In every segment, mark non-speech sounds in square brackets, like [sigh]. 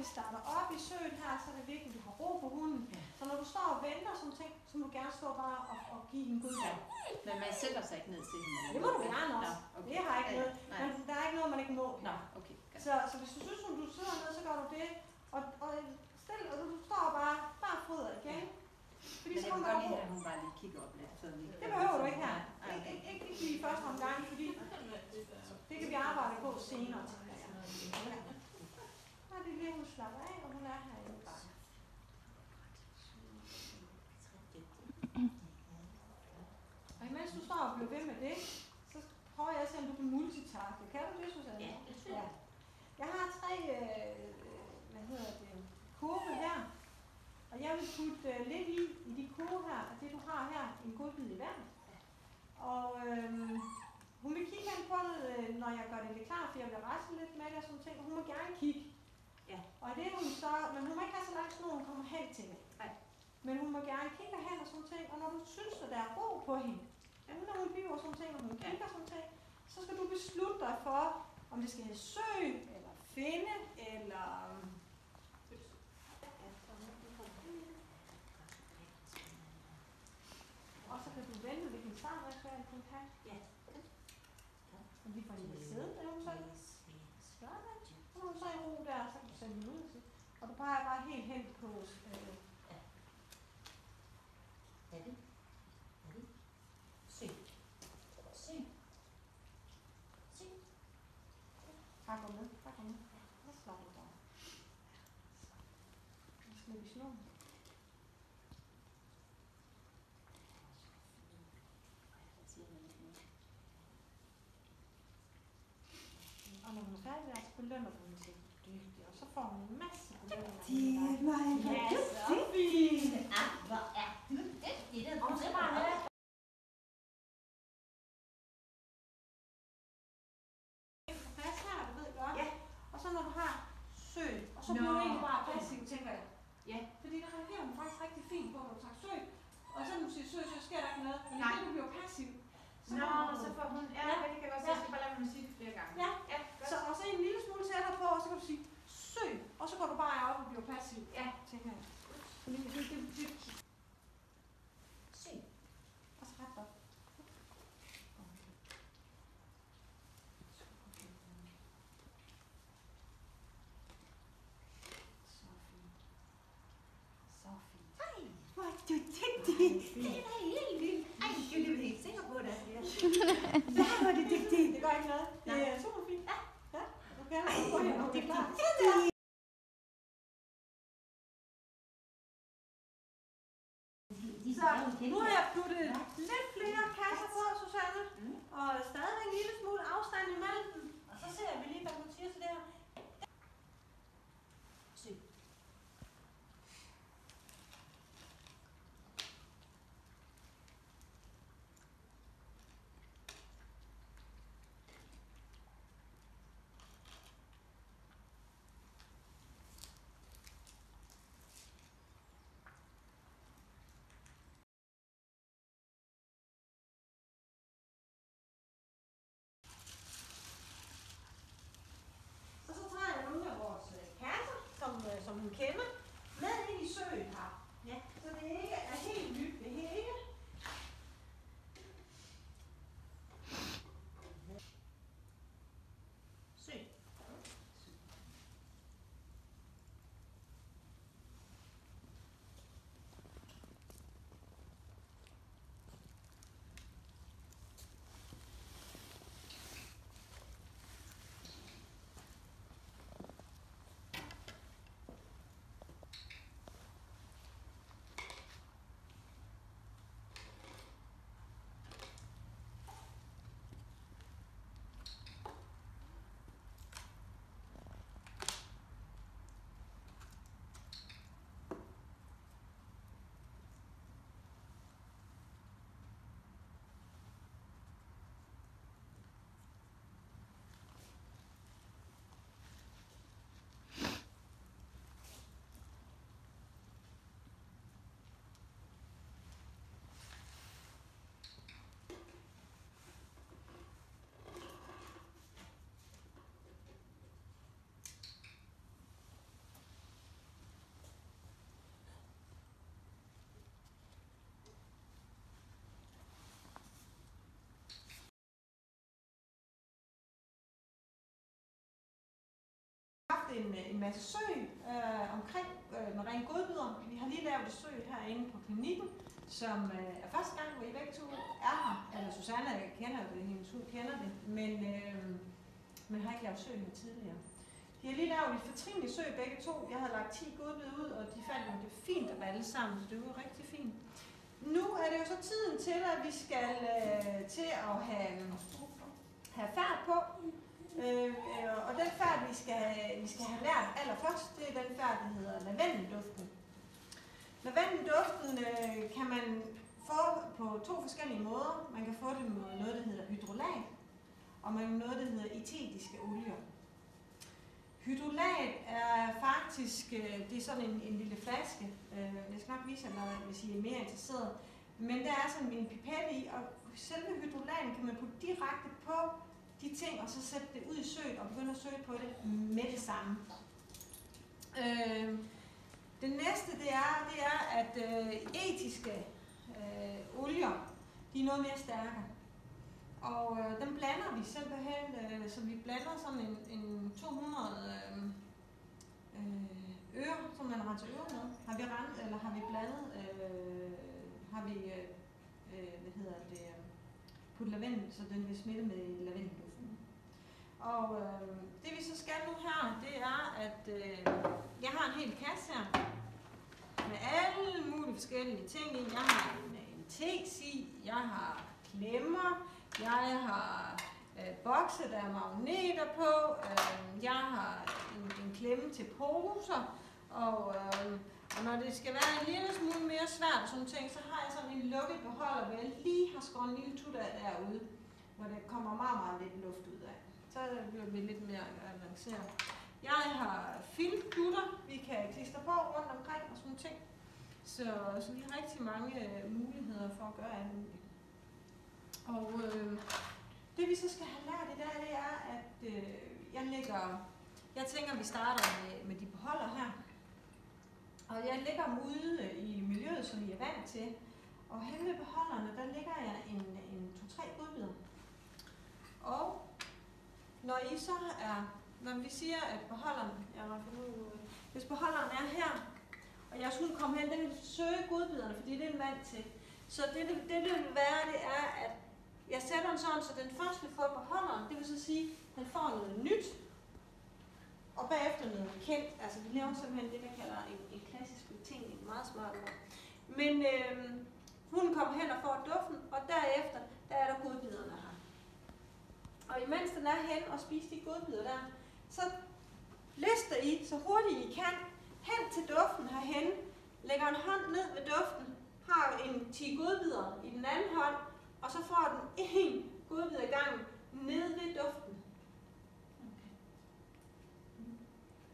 vi starter op i søen her, så er det vigtigt, at vi har ro på hunden. Ja. Så når du står og venter som ting, så må du gerne stå bare og, og give den god Ja. Men man sætter sig ikke ned til hende. Det må du gerne også. Nå, okay. Det har ikke Ja, noget. Men der er ikke noget, man ikke må. Nå, okay. godt. Så, så hvis du synes, at du sidder ned, så gør du det. Og, og stil, og du står bare, bare fodret igen. Fordi Men så kommer godt lide, at hun bare lige kigger op lidt. Så Det behøver du ikke her. Ikke, okay. ikke, ikke, ikke lige i første omgang, fordi det kan vi arbejde på senere. tænker er det lige, hun slapper af, og hun er herinde bare. Og imens du står og bliver ved med det, så prøver jeg at se, om du kan multitaske. Kan du det, Susanne? Ja, det tror jeg. Jeg har tre, øh, hvad hedder det, kurve her. Og jeg vil putte øh, lidt i, i de kurve her, og det du har her, en godbid i hver. Og øh, hun vil kigge hen på det, øh, når jeg gør det lidt klar, for jeg vil rejse lidt med det og sådan ting. Og hun må gerne kigge. Ja. Og det hun så, men hun må ikke have så langt snor, hun kommer hen til det. Nej. Men hun må gerne kigge hen og sådan ting, og når du synes, at der er ro på hende, ja, når hun bliver sådan ting, og hun Ja. kigger sådan ting, så skal du beslutte dig for, om det skal hedde søg, eller finde, eller... Og så kan du vente, hvilken startmateriale hun kan. Ja. Og vi får lige sidde, er hun så gør det. Så er hun så i ro der, så kan du sende hende ud til. Peger bare helt hen på øh, Er det? Er det? Se. Se. Se. Bare gå med, bare gå med. Så slapper du bare. Nu skal vi slå. Og når hun er færdig så belønner hende til dygtig. Og så får hun en masse belønninger. Det var Ja, så fint. Ah, hvor er du dygtig. Det er Og så. Ja. Og så når du har søg, og så bliver du egentlig bare passiv, tænker jeg. Ja. Fordi der reagerer hun faktisk rigtig fint på, når du tager søg. Og så når du siger søg, så sker der ikke noget. Men Nej. du bliver passiv, så Nå, du- så får hun... Ja, Ja. det kan jeg godt se. Jeg skal bare lade mig sige det flere gange. Ja. Ja, Så, og så en lille smule tættere på, og så kan du sige søg, og så går du bare op og bliver passiv. Ja. Tænker jeg. Fordi det, det, det, det, Se. og så ret op. Så fint. Så fint. Ej, hvor er du dygtig. Det er da helt vildt. Ej, jeg er helt sikker på det. [laughs] Ja, hvor er du dygtig. Det gør ikke noget. Det er super fint. Ja. Ja. Og det er klart. Dygtig. Så nu har jeg puttet lidt flere kasser på, Susanne. Mm. Og stadig en lille smule afstand imellem dem. Og så ser vi lige, hvad hun siger til det her. Se. Og så tager jeg nogle af vores øh, kasser, som, øh, som hun kender, med ind i søen her. Ja. Så det ikke er helt nyt det hele. Se en, øh, en masse sø øh, omkring øh, med ren godbyder. Vi har lige lavet et sø herinde på klinikken, som øh, er første gang, hvor I begge to er her. Eller Susanne jeg kender det, hendes hund kender det, men, øh, men har ikke lavet sø her tidligere. De har lige lavet et fortrinligt sø begge to. Jeg havde lagt 10 godbid ud, og de fandt at det fint at alle sammen, så det var rigtig fint. Nu er det jo så tiden til, at vi skal øh, til at have, øh, have færd på. Øh, øh, og den færd, vi skal, vi skal have lært allerførst, det er den færd, der hedder lavendelduften. Lavendelduften øh, kan man få på to forskellige måder. Man kan få det med noget, der hedder hydrolat, og man kan noget, der hedder etetiske olier. Hydrolat er faktisk, øh, det er sådan en, en lille flaske. Øh, jeg skal nok vise jer, hvis I er mere interesseret. Men der er sådan en pipette i, og selve hydrolaten kan man putte direkte på de ting, og så sætte det ud i søen og begynde at søge på det med det samme. Øh, det næste det er, det er at øh, etiske øh, olier, de er noget mere stærke. Og øh, dem blander vi simpelthen, øh, så vi blander sådan en, en 200 øh, øh, øre, som man renser øre med. Har vi rent, eller har vi blandet, øh, har vi, øh, øh, hvad hedder det, øh, puttet lavendel, så den vil smitte med lavendel. Og øh, det vi så skal nu her, det er, at øh, jeg har en hel kasse her, med alle mulige forskellige ting i. Jeg har en, øh, en tes i, jeg har klemmer, jeg har øh, bokse, der er magneter på, øh, jeg har en, en klemme til poser, og, øh, og når det skal være en lille smule mere svært sådan ting, så har jeg sådan en lukket beholder, hvor jeg lige har skåret en lille tutter derude, hvor der kommer meget, meget lidt luft ud af. Så bliver vi lidt mere avanceret. Jeg har filtgutter, vi kan klistre på rundt omkring og sådan ting. Så, så vi har rigtig mange øh, muligheder for at gøre alt muligt. Og øh, det vi så skal have lært i dag, det er, at øh, jeg lægger, jeg tænker, at vi starter med, med de beholder her. Og jeg lægger dem ude øh, i miljøet, som I er vant til. Og hen ved beholderne, der lægger jeg en, en to-tre godbidder. Og når I så er, når vi siger, at beholderen, jeg øh, hvis beholderen er her, og jeres hund kommer hen, den vil søge godbiderne, fordi det er en vant til. Så det, det, det, vil være, det er, at jeg sætter den sådan, så den først vil få beholderen, det vil så sige, at den får noget nyt, og bagefter noget kendt. Altså vi laver simpelthen det, man kalder en, en klassisk ting, en meget smart ord. Men øh, hunden kommer hen og får duften, og derefter, der er der godbiderne her. Og imens den er hen og spiser de godbidder der, så lister I så hurtigt I kan hen til duften herhen, lægger en hånd ned ved duften, har en 10 godbidder i den anden hånd, og så får den en godbidder i gangen ned ved duften. Okay.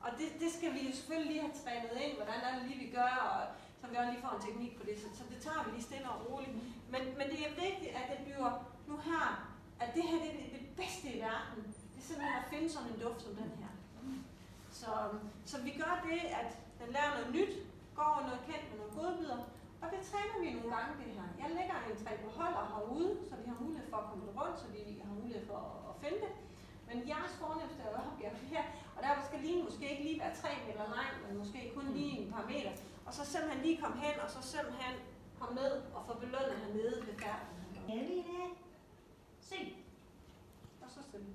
Og det, det skal vi jo selvfølgelig lige have trænet ind, hvordan er det lige, vi gør, og så vi også lige får en teknik på det, så, så det tager vi lige stille og roligt. Men, men det er vigtigt, at det bliver nu her, at det her det er det, bedste i verden. Det er simpelthen at finde sådan en duft som den her. Så, så vi gør det, at den lærer noget nyt, går over noget kendt med nogle godbidder, og det træner vi nogle gange det her. Jeg lægger en tre beholder herude, så vi har mulighed for at komme rundt, så vi har mulighed for at, at finde det. Men jeres fornemmeste opgave her, og der skal lige måske ikke lige være 3 meter lang, men måske kun lige en par meter. Og så simpelthen lige komme hen, og så simpelthen komme ned og få belønnet hernede ved færden. Er vi det? Se. Og så stille.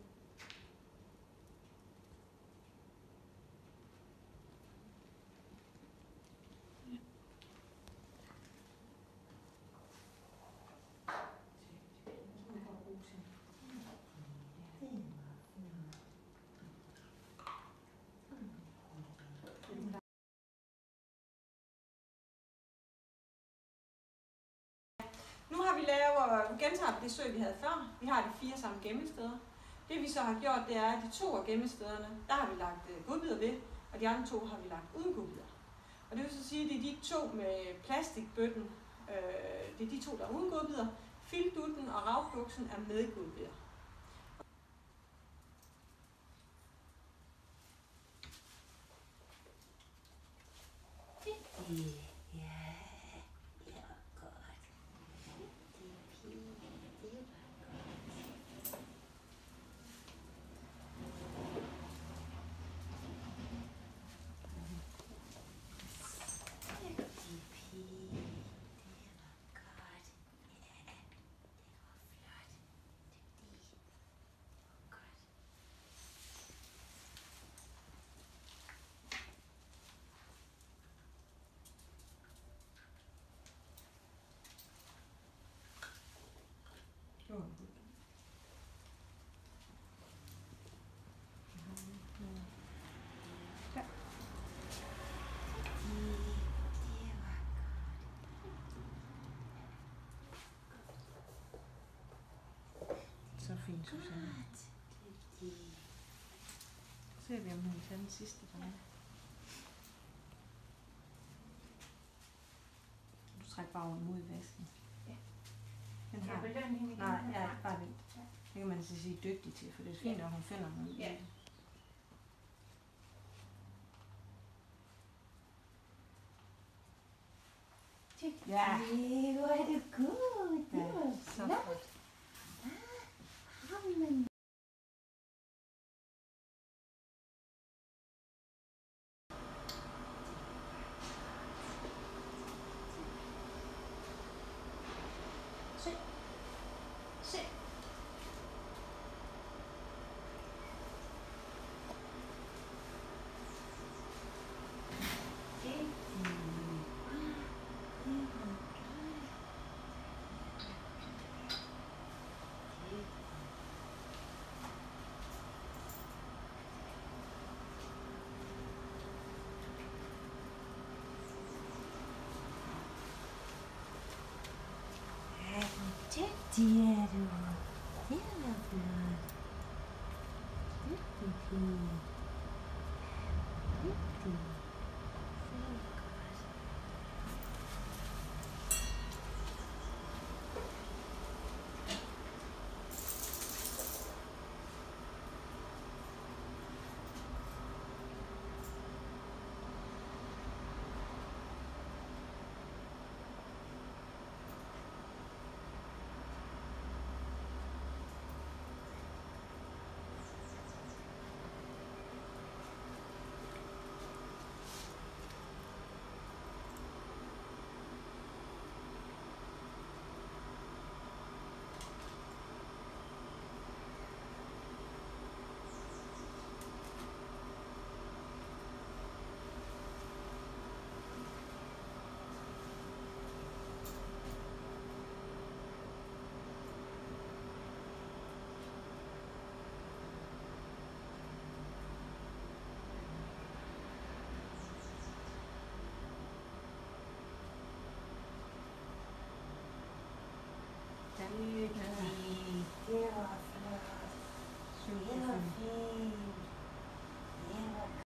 Nu har vi lavet, vi gentager det søg, vi havde før. Vi har de fire samme gemmesteder. Det vi så har gjort, det er, at de to af gemmestederne, der har vi lagt øh, godbidder ved, og de andre to har vi lagt uden godbidder. Og det vil så sige, at det er de to med plastikbøtten, øh, det er de to, der er uden godbidder. Fildutten og ravbuksen er med godbidder. Ja, ja, godt. Det er fint. Det var godt. stor hund. Jeg har lidt noget. Ja. Det, det var Så fint, Susanne. Så ser vi, om hun kan tage den sidste dernede. Du trækker bare over mod vasken. Ja. Den jeg har. belønne hende igen? Nej, ja, bare vent. Ja. Det kan man så sige dygtig til, for det er fint, Ja. at hun finder noget. Ja. Ja. Ej, hvor er det godt. Det Ja, var så flot. flot. Jamen. Se. Se. Det. Det var godt. Det Ja, dygtig er du. Det var flot. Dygtig pige. Dygtig.